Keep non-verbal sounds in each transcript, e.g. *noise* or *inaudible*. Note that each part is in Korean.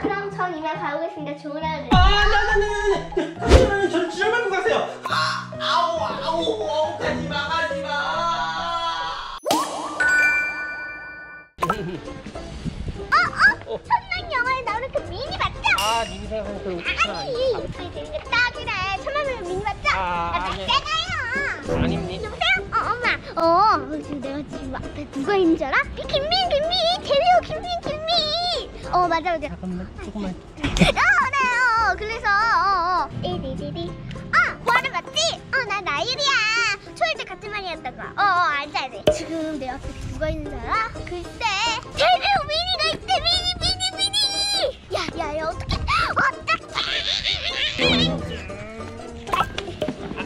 그럼 전 이만 가보겠습니다. 좋은 하루 아, 나나나나나. 하지만 저를 주절 말고 가세요. 아, 아우, 아우, 아우, 가지 마, 가지 마. 천만 영화에 나오는 그 미니 맞죠? 아, 님이 생각하는 그 아니 이 유튜브에 되는 게 딱이래. 천만 원 미니 맞죠? 아, 나 아니. 맞잖아요. 아닙니다. 여보세요? 어 엄마. 어 지금 내가 지금 앞에 누가 있는 줄 알아? 김 맞아 맞아. 잠깐만, 조금만. 어, 네, 어, 그래서, 어, 어. 에디디디. 아, 구하러 갔지? 어, 나 나일이야. 초일때 같은 말이 한다고. 어, 어, 알지, 알지. 지금 내 앞에 누가 있는 줄 알아? 글쎄, 제리오 미니가 있대, 미니, 미니, 미니. 야, 야, 야, 어떡해. 어떡해.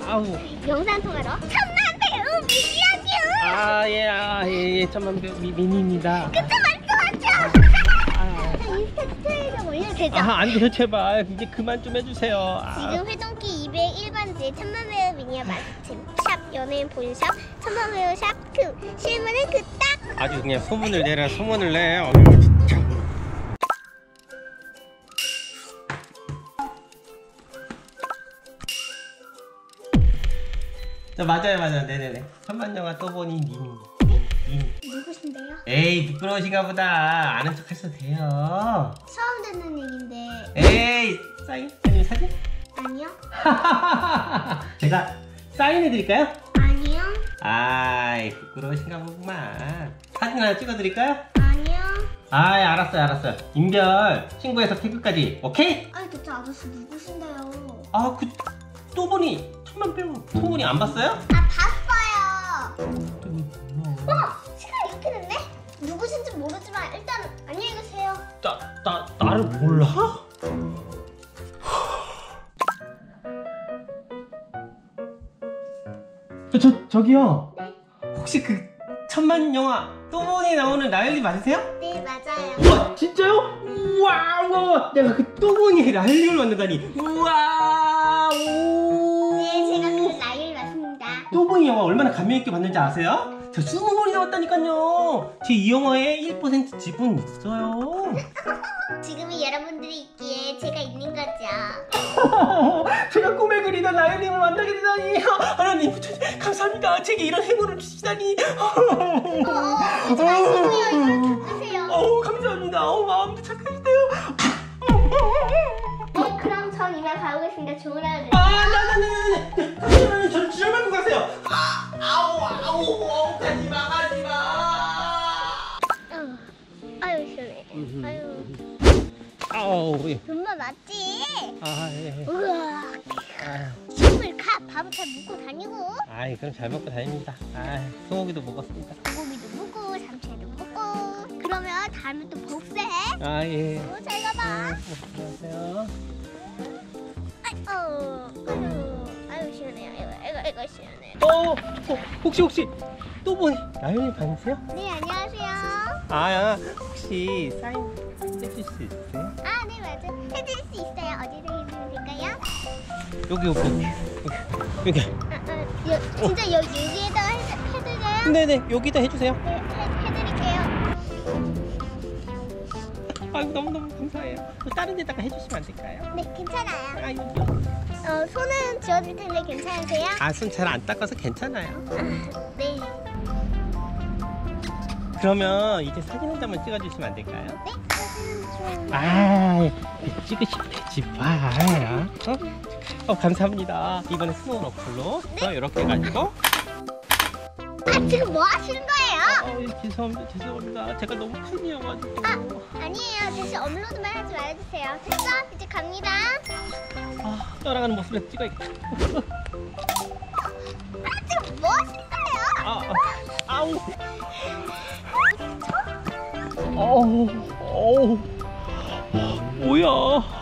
아우. 영상 통화로 천만 배우 미니언유. 아, 예, 아, 예, 예, 천만 배 미, 미니입니다. 그쵸? 아, 좀 올려도 되죠? 아, 안 돼요, 제발. 이제 그만 좀 해주세요. 아. 지금 회동기 201번지 천만 배우 미니어 마스팀 샵 연예인 본샵 천만 배우 샵그 실물은 그딱 아주 그냥 소문을 내라, 소문을 내. 어휴, 진짜. 자, 맞아요, 맞아요. 네네네. 천만 영화 또 보니 님. 님, 님. 에이, 부끄러우신가 보다. 아는 척 하셔도 돼요. 처음 듣는 얘긴데 에이, 사인? 아니면 사진? 아니요? *laughs* 제가 사인해드릴까요? 아니요? 아이, 부끄러우신가 보구만. 사진 하나 찍어드릴까요? 아니요? 아이, 알았어요, 알았어요. 인별, 친구에서 태그까지. 오케이? 아니 대체 아저씨 누구신데요? 아, 그, 또 보니, 천만 배우. 소문이 안 봤어요? 아 봤어요 어? 누구신지 모르지만 일단 안녕히 가세요 나, 나, 나를 몰라? 저, 저기요. 네? 혹시 그 천만 영화 또 보니 나오는 나엘리 맞으세요? 네 맞아요 우와 진짜요? 우와 우와 내가 그 또보니 라일리를 만나다니 우와 오 네 제가 그 나이를 맞습니다 또보니 영화 얼마나 감명있게 봤는지 아세요? 저 20번이 나왔다니까요. 제 이 영화에 1% 지분 있어요. *laughs* 지금은 여러분들이 있기에 제가 있는 거죠. *laughs* 제가 꿈에 그리던 라일님을 만나게 되다니. *laughs* 하나님 감사합니다. 제게 이런 행운을 주시다니. 어, 오지 마시고요. 이걸 닦으세요. 어우 감사합니다. 어우 마음도 착하시대요. 네, 그럼 전 이만 가보겠습니다. 좋은 하루 아, 나나나나나. 아우, 아우, 아우, 가지 마, 가지 마. 어. 아유 시원해. 아유 아우, 예. 돈만 맞지? 아, 예. 우와. 아유, 식물 가 밥을 잘 먹고 다니고 아이, 그럼 잘 먹고 다닙니다. 아, 소고기도 먹었습니다. 고기도 먹고 잠채도 먹고. 그러면 다음에 또 복세. 아, 예. 어, 잘 아, 가봐. 안녕하세요. 이고, 아이고, 아이고 시원해. 어, 어, 혹시 혹시 또 보니 라이언이 반이세요? 네 안녕하세요. 아, 혹시 사인 해줄 수 있어요? 아, 네 맞아. 해드릴 수 있어요. 어디다 해드리면 될까요? 여기 여기 여기 여기. 아, 아, 여, 진짜 여기 여기에다 해, 해드려요? 네네 여기다 해주세요. 네, 아, 너무 너무 감사해요. 또 다른 데다가 해주시면 안 될까요? 네, 괜찮아요. 아, 여기. 어, 손은 지워줄 텐데 괜찮으세요? 아, 손 잘 안 닦아서 괜찮아요. 아, 네. 그러면 이제 사진 한 장만 찍어주시면 안 될까요? 네, 사진 좀. 아, 찍으시면 되지 마. 어? 어, 감사합니다. 이번에 스노우 어플로 또 이렇게 해가지고. 아 지금 뭐 하시는 거예요? 아, 아 예, 죄송합니다. 죄송합니다. 아, 제가 너무 팬이어가지고. 아 아니에요. 다시 업로드만 하지 말아주세요. 됐어? 이제 갑니다. 아 따라가는 모습을 찍어야겠다. 아 지금 뭐 하시는 거예요? 아, 아 아우. 아, 어우 어우 뭐야.